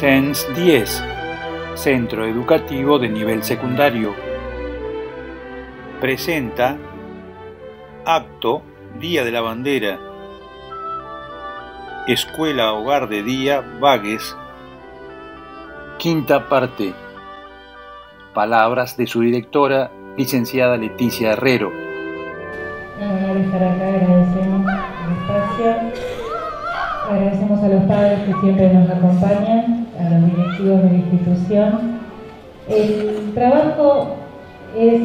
CENS 10, Centro Educativo de Nivel Secundario. Presenta Acto Día de la Bandera. Escuela Hogar de Día Vagues. Quinta parte. Palabras de su directora, licenciada Leticia Herrero. Agradecemos espacio Agradecemos a los padres que siempre nos acompañan, a los directivos de la institución. El trabajo es,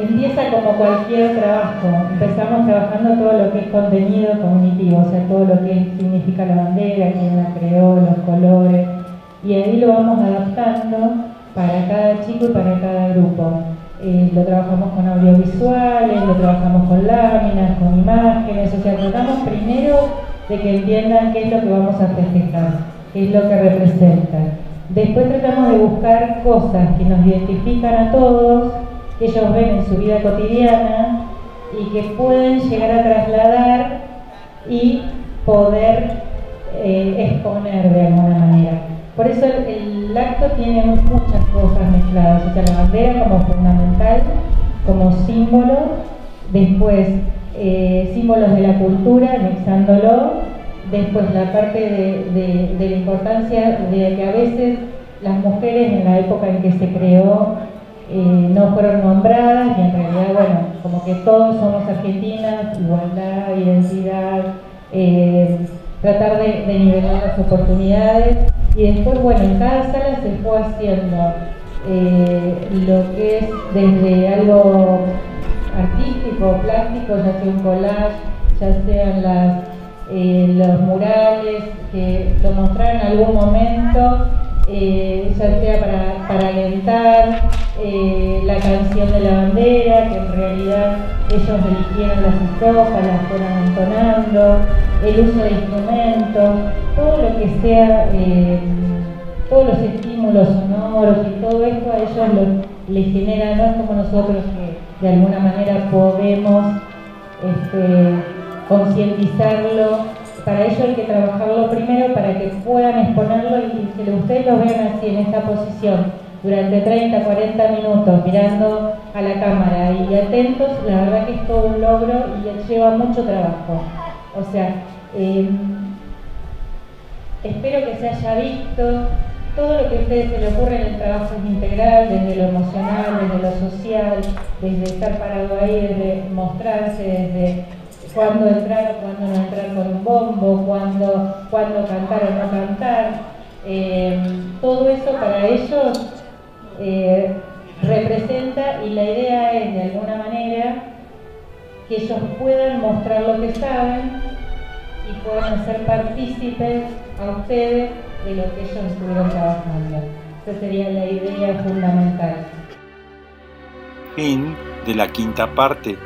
empieza como cualquier trabajo. Empezamos trabajando todo lo que es contenido cognitivo, o sea, todo lo que significa la bandera, quién la creó, los colores, y ahí lo vamos adaptando para cada chico y para cada grupo. Eh, lo trabajamos con audiovisuales, lo trabajamos con láminas, con imágenes, o sea, tratamos primero de que entiendan qué es lo que vamos a festejar, es lo que representa. Después tratamos de buscar cosas que nos identifican a todos, que ellos ven en su vida cotidiana y que pueden llegar a trasladar y poder eh, exponer de alguna manera. Por eso el, acto tiene muchas cosas mezcladas, o sea, la bandera como fundamental, como símbolo, después eh, símbolos de la cultura, anexándolo, después la parte de, la importancia de que a veces las mujeres en la época en que se creó eh, no fueron nombradas y en realidad, bueno, como que todos somos argentinas, igualdad, identidad, eh, tratar de, de, nivelar las oportunidades. Y después, bueno, en cada sala se fue haciendo lo que es desde algo artístico, plástico, ya sea un collage, ya sean las, eh, los murales que lo mostraron en algún momento, eh, ya sea para, para alentar eh, la canción de la bandera, que en realidad ellos eligieron las estrofas, las fueron entonando, el uso de instrumentos, todo lo que sea, todos los estímulos sonoros y todo esto a ellos les genera, no es como nosotros que de alguna manera podemos este, concientizarlo. Para ello hay que trabajarlo primero para que puedan exponerlo y que ustedes lo vean así en esta posición durante 30, 40 minutos mirando a la cámara y atentos, la verdad que es todo un logro y lleva mucho trabajo. O sea, em, espero que se haya visto todo lo que a ustedes se le ocurre en el trabajo es integral, desde lo emocional, desde lo social, desde estar parado ahí, desde mostrarse, desde cuándo entrar o cuándo no entrar con un bombo, cuándo, cuándo cantar o no cantar. Eh, todo eso para ellos eh, representa y la idea es de alguna manera que ellos puedan mostrar lo que saben y puedan ser partícipes a ustedes de lo que ellos estuvieron trabajando. Esa sería la idea fundamental. Fin de la quinta parte.